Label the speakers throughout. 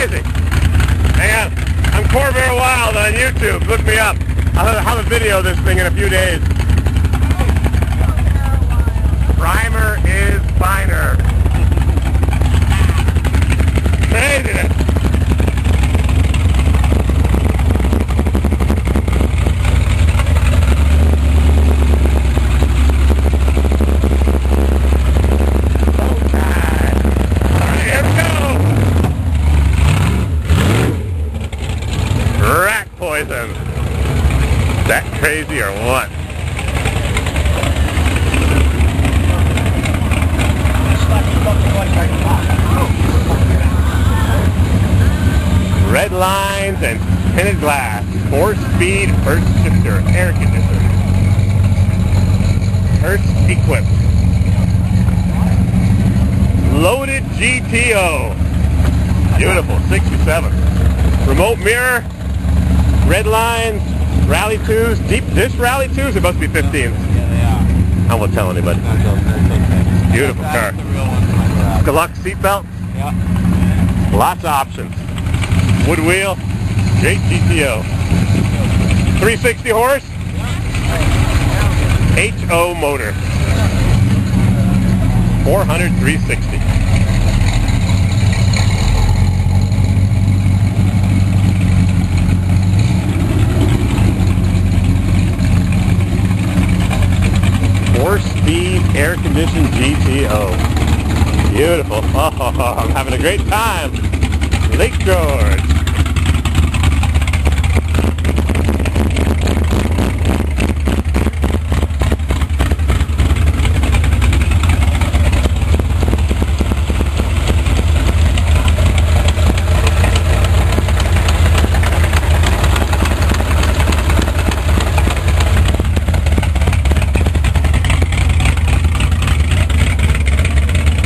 Speaker 1: Crazy. I'm Corvair Wild on YouTube. Look me up. I'll have a video of this thing in a few days. Primer is finer. Craziness. Here we go. Rat poison. That crazy or what? Red lines and tinted glass. Four-speed Hurst shifter air conditioner. Hurst equipped. Loaded GTO. Beautiful, 67. Remote mirror, red lines, rally twos, deep dish rally twos. It must be 15s.
Speaker 2: Yeah, they are.
Speaker 1: I won't tell anybody.
Speaker 2: they are. That's okay.
Speaker 1: Beautiful car.
Speaker 2: That's the real one in my garage.
Speaker 1: Deluxe seatbelt,
Speaker 2: Yeah.
Speaker 1: lots of options. Wood wheel, great GTO. 360 horse, HO motor. 400 360. Four-speed air-conditioned GTO. Beautiful. Oh, I'm having a great time. Lake George.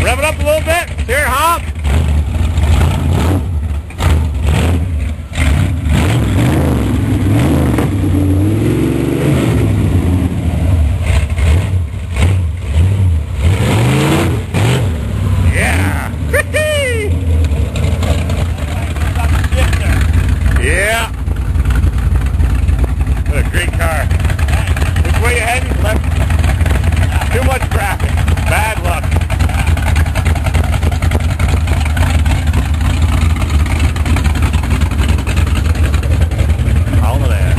Speaker 1: Rev it up a little bit. Here, honk. Yeah. Yeah. What a great car. Which way you heading? Left. Too much traffic. Bad luck. All of that.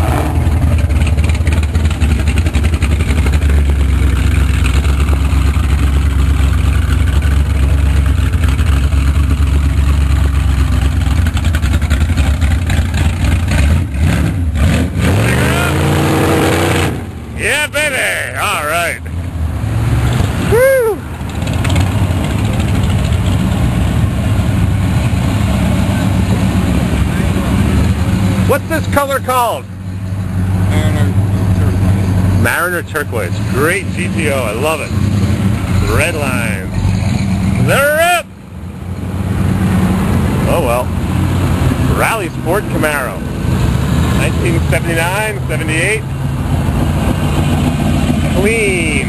Speaker 1: Yeah, baby. All right. Woo. What's this color called? Mariner Turquoise. Great GTO. I love it. Red lines. They're up. Oh well. Rally Sport Camaro. 1979, 78. Clean.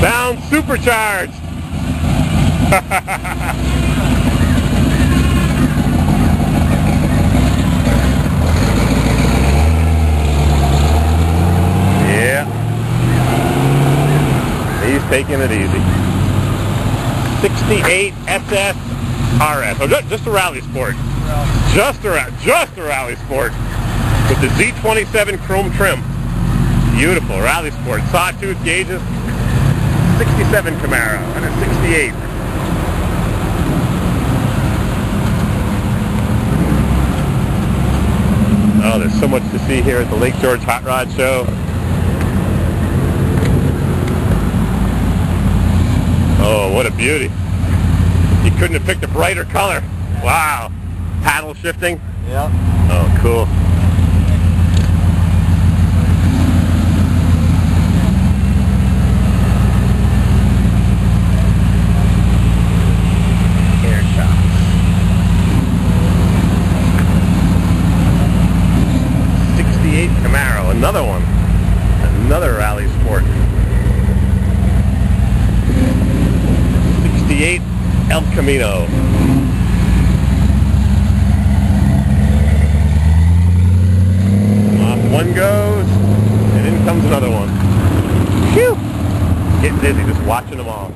Speaker 1: Sound supercharged. yeah. He's taking it easy. 68 SS RS. Oh, ju- just a rally sport. Just a just a rally sport with the Z27 chrome trim. Beautiful Rally Sport sawtooth gauges. 67 Camaro and a 68. Oh, there's so much to see here at the Lake George Hot Rod Show. Oh, what a beauty. You couldn't have picked a brighter color. Wow. Paddle shifting.
Speaker 2: Yep.
Speaker 1: Oh, cool. Air shocks. 68 Camaro, another one. Another rally sport. 68 El Camino. Off one goes, and in comes another one. Phew! Getting dizzy just watching them all.